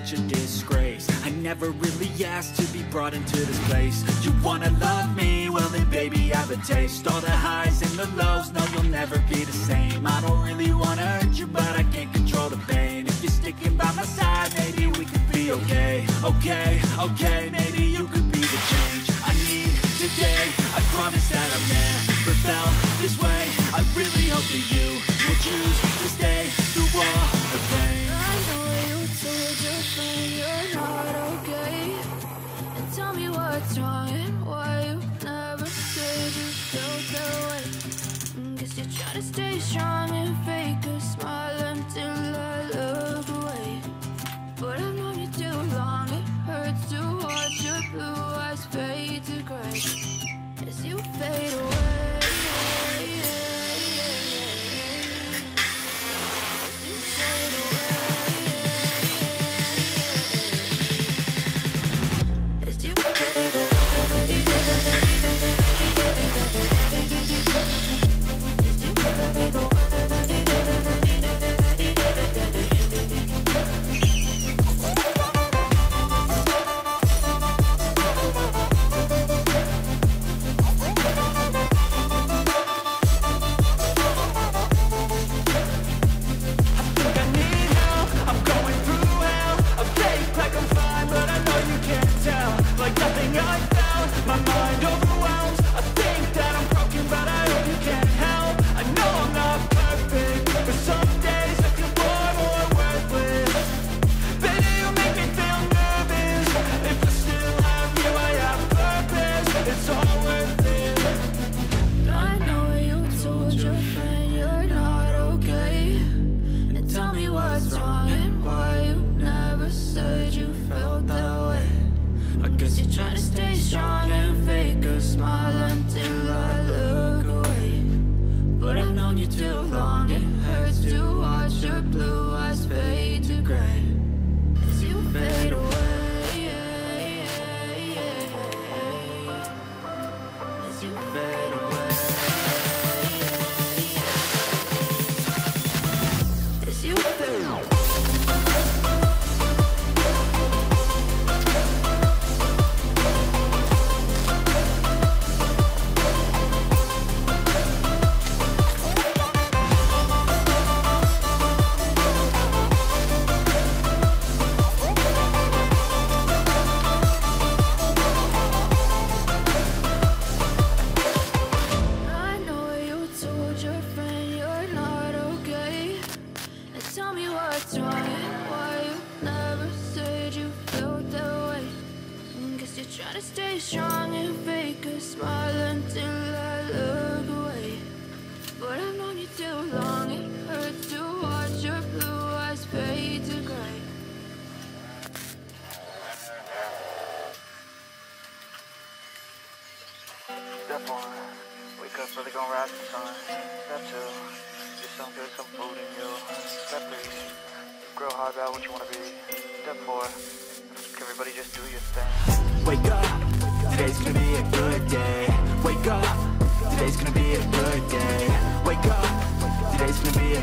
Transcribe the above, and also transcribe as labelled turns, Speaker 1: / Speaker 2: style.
Speaker 1: such a disgrace. I never really asked to be brought into this place. You wanna love me? Well then baby I have a taste. All the highs and the lows, no you'll never be the same. I don't really
Speaker 2: what's wrong why you never that way. Guess you're trying to stay strong and fake
Speaker 1: Come
Speaker 2: on. Trying to stay strong and fake a smile until I look away. But I've known you too To stay strong and fake a smile until I look away. But I've known you too long, it hurts to watch your blue eyes fade to gray.
Speaker 3: Step one, wake up, really gonna rise the sun. Step two, get some good, some food in you. Step three, grow hard about what you wanna be. Step four, everybody just do your thing.